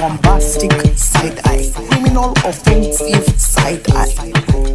bombastic side eye, criminal offensive side eye.